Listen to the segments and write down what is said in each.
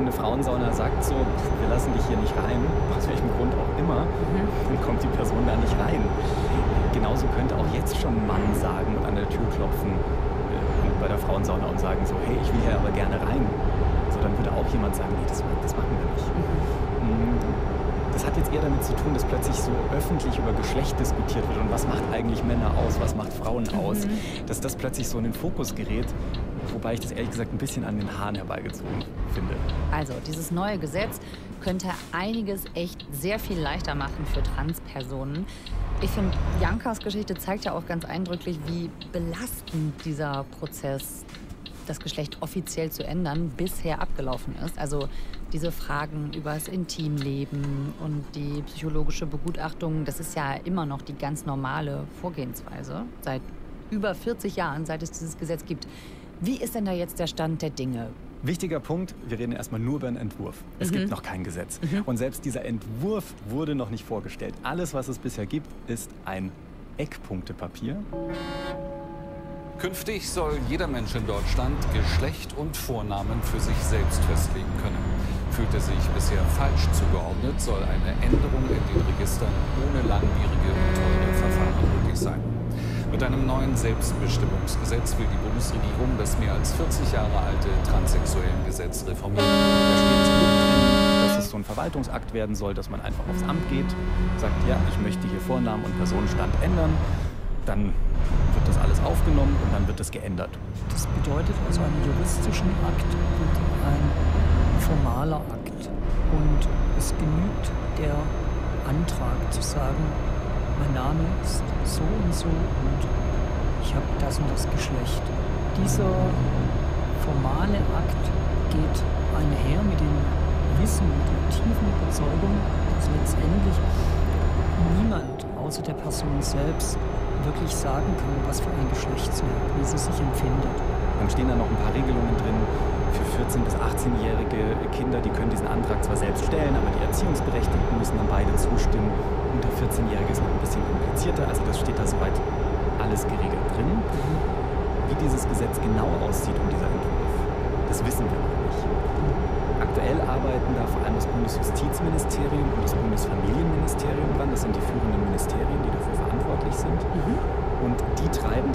wenn eine Frauensauna sagt so, wir lassen dich hier nicht rein, aus welchem Grund auch immer, mhm. dann kommt die Person da nicht rein. Genauso könnte auch jetzt schon ein Mann sagen und an der Tür klopfen äh, bei der Frauensauna und sagen so, hey, ich will hier aber gerne rein. So, dann würde auch jemand sagen, nee, das, das machen wir nicht. Mhm. Das hat jetzt eher damit zu tun, dass plötzlich so öffentlich über Geschlecht diskutiert wird und was macht eigentlich Männer aus, was macht Frauen aus, mhm. dass das plötzlich so in den Fokus gerät, wobei ich das ehrlich gesagt ein bisschen an den Haaren herbeigezogen finde. Also, dieses neue Gesetz könnte einiges echt sehr viel leichter machen für Transpersonen. Ich finde, Jankas Geschichte zeigt ja auch ganz eindrücklich, wie belastend dieser Prozess das Geschlecht offiziell zu ändern, bisher abgelaufen ist. Also diese Fragen über das Intimleben und die psychologische Begutachtung, das ist ja immer noch die ganz normale Vorgehensweise seit über 40 Jahren, seit es dieses Gesetz gibt. Wie ist denn da jetzt der Stand der Dinge? Wichtiger Punkt, wir reden erstmal nur über einen Entwurf. Es mhm. gibt noch kein Gesetz. Mhm. Und selbst dieser Entwurf wurde noch nicht vorgestellt. Alles, was es bisher gibt, ist ein Eckpunktepapier. Künftig soll jeder Mensch in Deutschland Geschlecht und Vornamen für sich selbst festlegen können. Fühlt er sich bisher falsch zugeordnet, soll eine Änderung in den Registern ohne langwierige und teure Verfahren möglich sein. Mit einem neuen Selbstbestimmungsgesetz will die Bundesregierung das mehr als 40 Jahre alte Transsexuellengesetz reformieren. Da steht dass es so ein Verwaltungsakt werden soll, dass man einfach aufs Amt geht, sagt, ja, ich möchte hier Vornamen und Personenstand ändern dann wird das alles aufgenommen und dann wird das geändert. Das bedeutet also einen juristischen Akt und ein formaler Akt. Und es genügt der Antrag zu sagen, mein Name ist so und so und ich habe das und das Geschlecht. Dieser formale Akt geht einher mit dem Wissen, mit der tiefen Überzeugung, dass letztendlich niemand außer der Person selbst wirklich sagen kann, was für ein Geschlecht sie hat, wie sie sich empfindet. Dann stehen da noch ein paar Regelungen drin 14- bis 18-jährige Kinder. Die können diesen Antrag zwar selbst stellen, aber die Erziehungsberechtigten müssen dann beide zustimmen. Unter 14-Jährige ist noch ein bisschen komplizierter, also das steht da soweit alles geregelt drin. Wie dieses Gesetz genau aussieht und dieser Entwurf, das wissen wir noch nicht. Aktuell arbeiten da vor allem das Bundesjustizministerium und das Bundesfamilienministerium dran. Das sind die führenden Ministerien, die dafür verantwortlich sind. Mhm. Und die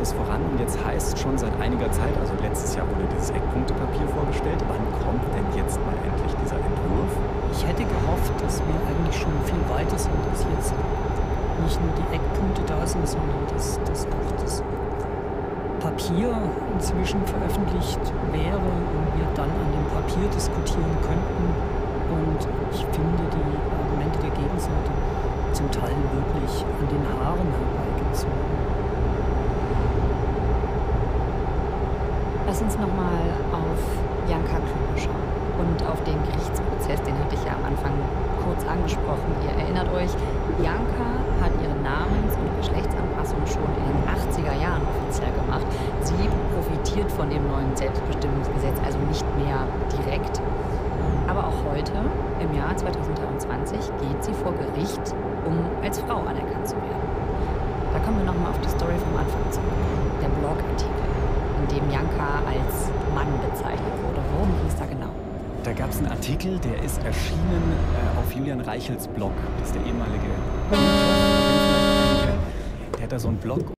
das voran. Und jetzt heißt schon seit einiger Zeit, also letztes Jahr wurde dieses Eckpunktepapier vorgestellt. Wann kommt denn jetzt mal endlich dieser Entwurf? Ich hätte gehofft, dass wir eigentlich schon viel weiter sind, dass jetzt nicht nur die Eckpunkte da sind, sondern dass, dass auch das Papier inzwischen veröffentlicht wäre und wir dann an dem Papier diskutieren könnten. Und ich finde die Argumente der Gegenseite zum Teil wirklich an den Haaren herbeigezogen. Lass uns nochmal auf Janka Klüber schauen und auf den Gerichtsprozess, den hatte ich ja am Anfang kurz angesprochen. Ihr erinnert euch, Janka hat ihre Namens- und Geschlechtsanpassung schon in den 80er Jahren offiziell gemacht. Sie profitiert von dem neuen Selbstbestimmungsgesetz also nicht mehr direkt. Aber auch heute, im Jahr 2023, geht sie vor Gericht, um als Frau anerkannt zu werden. Da kommen wir nochmal auf die Story vom Anfang zurück. Der Blogartikel, in dem Janka als Mann bezeichnet wurde. Worum ging es da genau? Da gab es einen Artikel, der ist erschienen äh, auf Julian Reichels Blog. Das ist der ehemalige. Der hat da so einen Blog